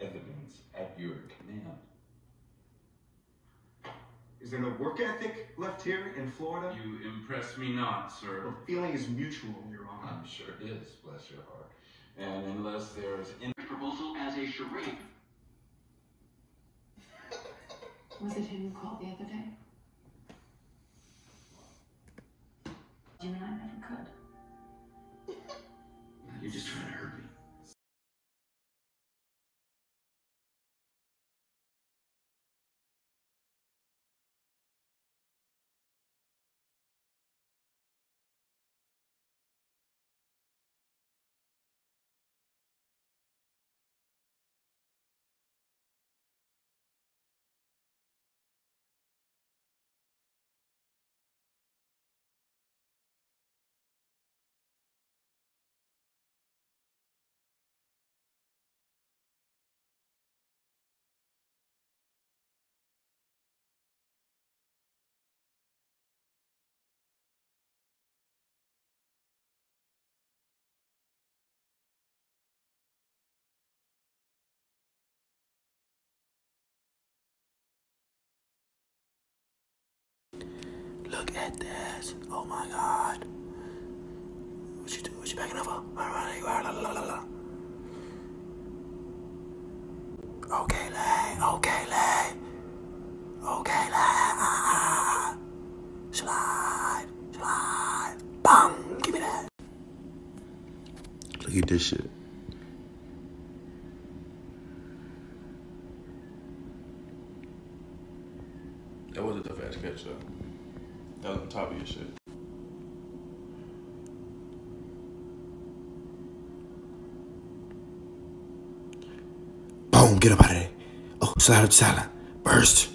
evidence at your command. Is there no work ethic left here in Florida? You impress me not, sir. The feeling is mutual, Your Honor. I'm sure it is, bless your heart. And unless there's any proposal as a charade. Was it him who called the other day? You and I never could. You're just trying to Look at this. Oh my god. What you do? What you backing up for? Okay, lay. Okay, lay. Okay, lay. Slide. Slide. Bang. Give me that. Look at this shit. That wasn't the fast catch though. That was on top of your shit. Boom. Get up out of there. Oh, slide up silent. Burst.